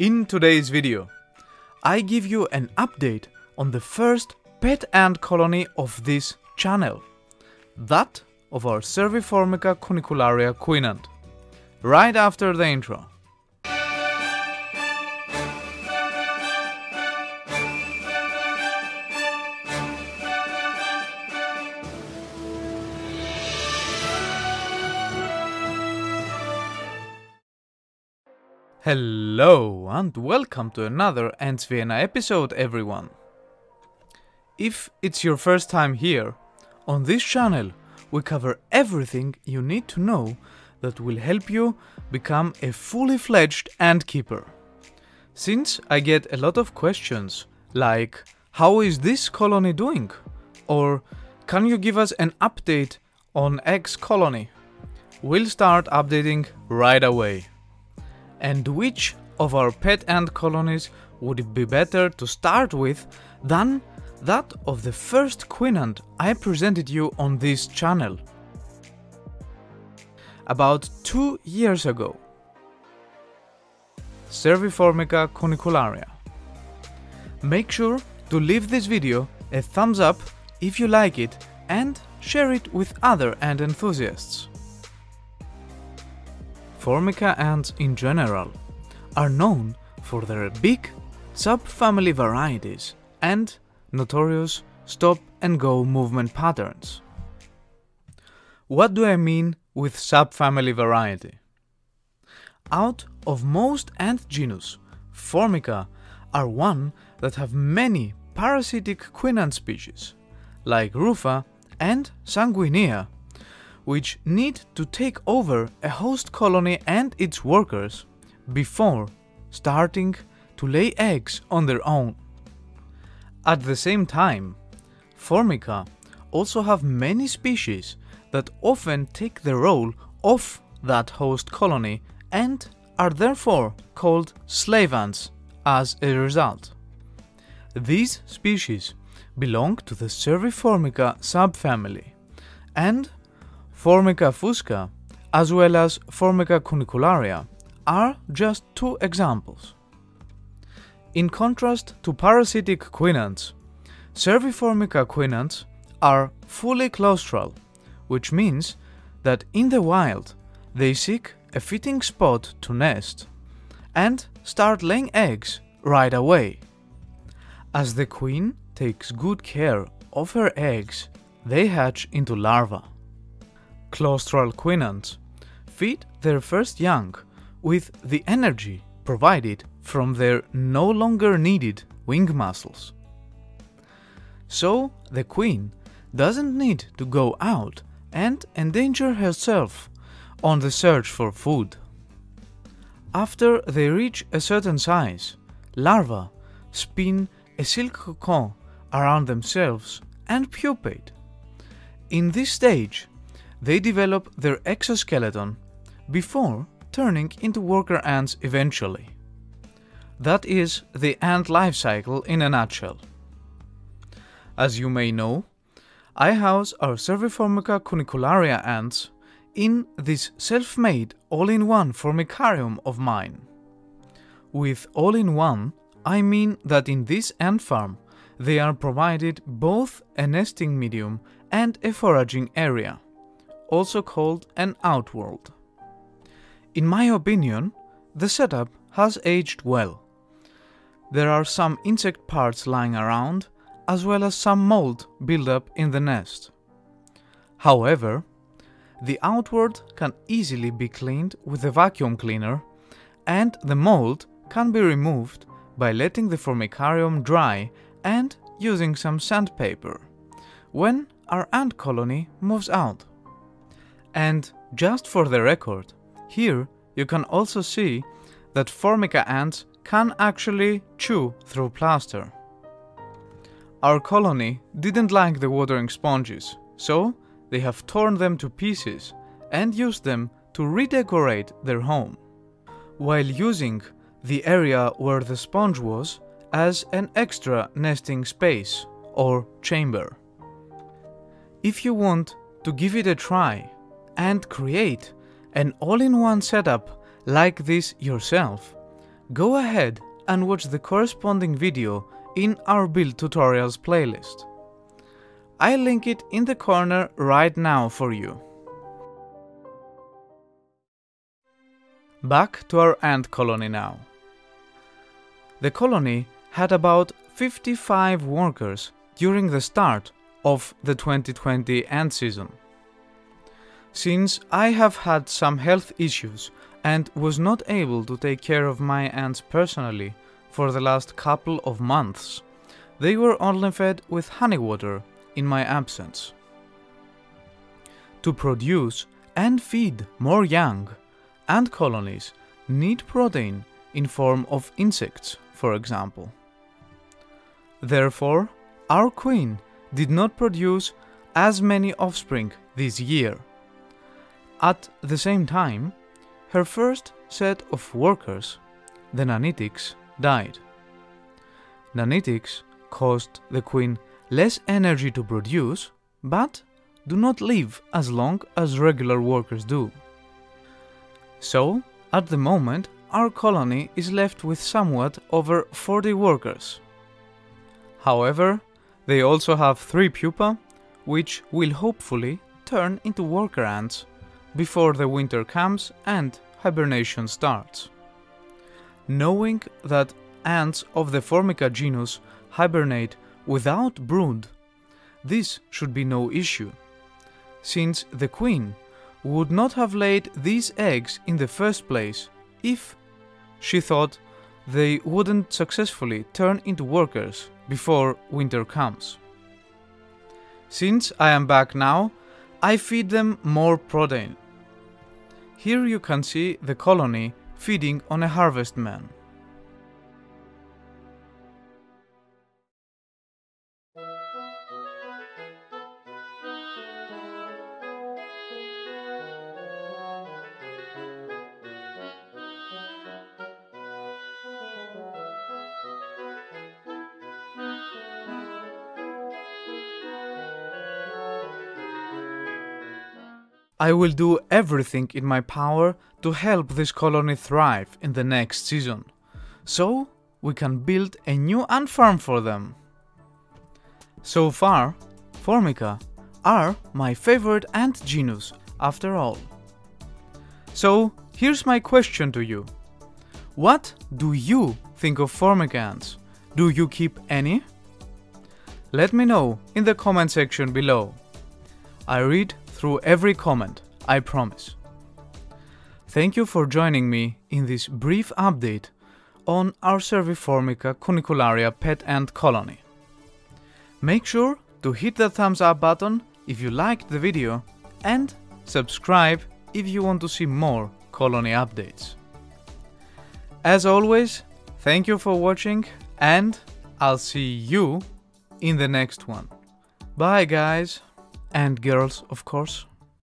In today's video, I give you an update on the first pet ant colony of this channel, that of our Serviformica cunicularia queen ant, right after the intro. Hello and welcome to another Ants Vienna episode everyone. If it's your first time here, on this channel we cover everything you need to know that will help you become a fully fledged ant keeper. Since I get a lot of questions like how is this colony doing? Or can you give us an update on X colony? We'll start updating right away. And which of our pet ant colonies would it be better to start with than that of the first queen ant I presented you on this channel? About two years ago. Serviformica cunicularia. Make sure to leave this video a thumbs up if you like it and share it with other ant enthusiasts. Formica ants in general are known for their big subfamily varieties and notorious stop and go movement patterns. What do I mean with subfamily variety? Out of most ant genus, Formica are one that have many parasitic queen ant species, like Rufa and Sanguinea, which need to take over a host colony and its workers before starting to lay eggs on their own. At the same time, Formica also have many species that often take the role of that host colony and are therefore called slave ants as a result. These species belong to the Serviformica subfamily and Formica fusca as well as Formica cunicularia are just two examples. In contrast to parasitic queen ants, Serviformica queen are fully claustral, which means that in the wild they seek a fitting spot to nest and start laying eggs right away. As the queen takes good care of her eggs, they hatch into larvae. Claustral queen feed their first young with the energy provided from their no longer needed wing muscles. So the queen doesn't need to go out and endanger herself on the search for food. After they reach a certain size, larvae spin a silk cocoon around themselves and pupate. In this stage, they develop their exoskeleton before turning into worker ants eventually. That is the ant life cycle in a nutshell. As you may know, I house our Serviformica cunicularia ants in this self-made all-in-one formicarium of mine. With all-in-one, I mean that in this ant farm they are provided both a nesting medium and a foraging area also called an outworld. In my opinion, the setup has aged well. There are some insect parts lying around, as well as some mold buildup in the nest. However, the outworld can easily be cleaned with a vacuum cleaner, and the mold can be removed by letting the formicarium dry and using some sandpaper when our ant colony moves out. And just for the record, here you can also see that Formica ants can actually chew through plaster. Our colony didn't like the watering sponges, so they have torn them to pieces and used them to redecorate their home, while using the area where the sponge was as an extra nesting space or chamber. If you want to give it a try, and create an all-in-one setup like this yourself, go ahead and watch the corresponding video in our build tutorials playlist. I'll link it in the corner right now for you. Back to our ant colony now. The colony had about 55 workers during the start of the 2020 ant season. Since I have had some health issues and was not able to take care of my ants personally for the last couple of months, they were only fed with honey water in my absence. To produce and feed more young, ant colonies need protein in form of insects, for example. Therefore, our queen did not produce as many offspring this year. At the same time, her first set of workers, the nanitics, died. Nanitics cost the queen less energy to produce, but do not live as long as regular workers do. So, at the moment, our colony is left with somewhat over 40 workers. However, they also have three pupa, which will hopefully turn into worker ants before the winter comes and hibernation starts. Knowing that ants of the Formica genus hibernate without brood, this should be no issue, since the queen would not have laid these eggs in the first place if she thought they wouldn't successfully turn into workers before winter comes. Since I am back now, I feed them more protein. Here you can see the colony feeding on a harvest I will do everything in my power to help this colony thrive in the next season, so we can build a new ant farm for them. So far, Formica are my favorite ant genus after all. So here's my question to you. What do you think of Formica ants? Do you keep any? Let me know in the comment section below. I read through every comment, I promise. Thank you for joining me in this brief update on our Serviformica cunicularia pet ant colony. Make sure to hit the thumbs up button if you liked the video and subscribe if you want to see more colony updates. As always, thank you for watching and I'll see you in the next one. Bye guys! And girls, of course.